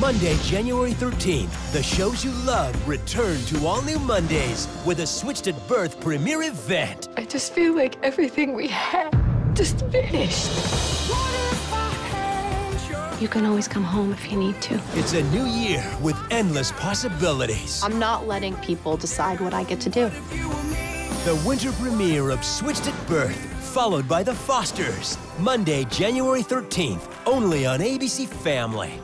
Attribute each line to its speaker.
Speaker 1: Monday, January 13th, the shows you love return to all new Mondays with a Switched at Birth premiere event.
Speaker 2: I just feel like everything we had just vanished. You can always come home if you need to.
Speaker 1: It's a new year with endless possibilities.
Speaker 3: I'm not letting people decide what I get to do.
Speaker 1: The winter premiere of Switched at Birth, followed by The Fosters. Monday, January 13th, only on ABC Family.